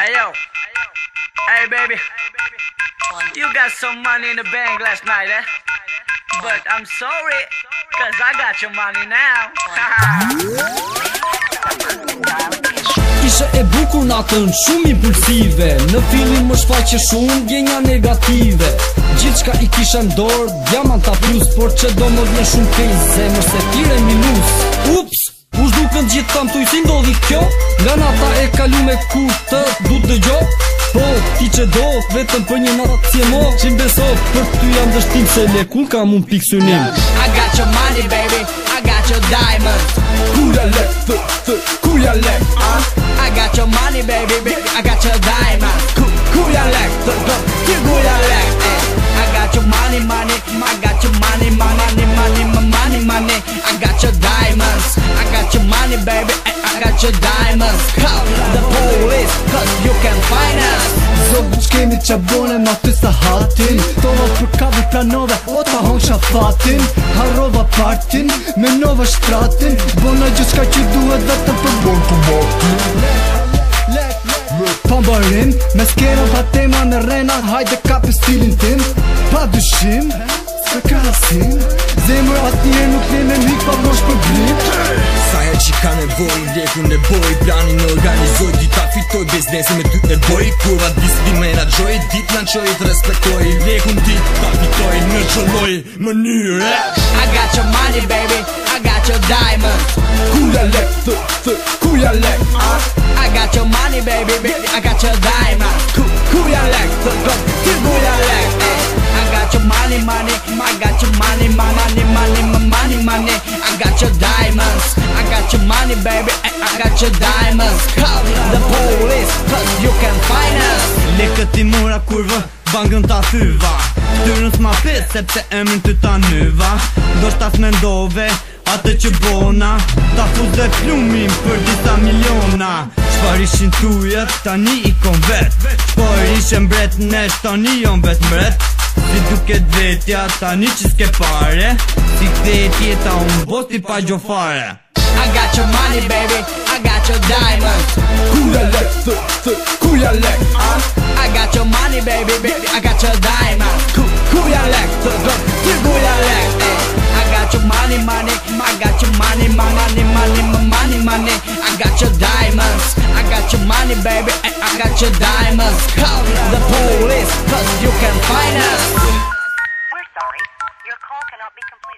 Hey yo. Hey baby. You got some money in the bank last night, eh? But I'm sorry cuz I got your money now. Isha e bukur natën, shumë impulsive Në filin më shfaqe shumë, vjenja negative Gjithë qka i kisha në dorë, diamant a plus Por që do mëzme shumë pëjnë, zemër se tire minus Ups! të gjithë thamë të i si ndodhi kjo Nga na ta e kalu me ku të du të gjo Po, ti që do, vetëm për një natë si e mo Që më beso, për ty janë dështim se le kun ka mund pikë I got your money baby, I got your diamond Ku ja le, fë, fë, ku ja le, uh? I got your money baby, baby, I got your diamond Ku, ku ja le, të, të, të, ku ja le, eh, I got your money, money, I got your money, money, money, money, money, money, money, money, money baby and eh, I got your diamonds Call the police cause you can find us Zogu që kemi që bone në të së hatin Të për ka dhe pranove o të hongë shë fatin Harova partin me nova shtratin Bona gjithë që duhet dhe të për bon të Pambarim, Me skerën pa tema me renat, hajde kapi stilin tim Pa dyshim, Se ka lasin, zemër atë një nuk le me një këpa vrosh për blit Sa e që ka nevojnë, vjeku në boj, planin në organizoj Di ta fitoj, beznesi me ty të doj Kura dis, di me në gjoj, di plan që i të respektoj Vjeku në dit, ta fitoj, në gjulloj, më një I got your money baby, I got your diamond Ku ja lek, të, të, ku ja lek I got your money baby, I got your diamond money I got your money, my money, money, my money, money I got your diamonds I got your money, baby, I got your diamonds Call the police, cause you can find us Lekë ti mura kurva, bangën ta fyva Tyrën s'ma fit, sepse emën ty ta nyva Do shtas me ndove, atë që bona Ta fuz dhe plumin për disa miliona Qëpar ishin tujet, tani i kon vet Qëpar ishin mbret, nesht tani jon vet mbret Si duket vetja tani që s'ke pare Si këtë e tjeta unë bosti pa I got your money baby, I got your diamonds Kuja lek, së, së, kuja I got your money baby, baby, I got your diamonds Kuja lek, së, së, së, kuja I got your money, money, I got your money, money, money, money, money, money, I got your diamonds I got your money baby, I got your diamonds the police us, you can find us. We're sorry. Your call cannot be completed.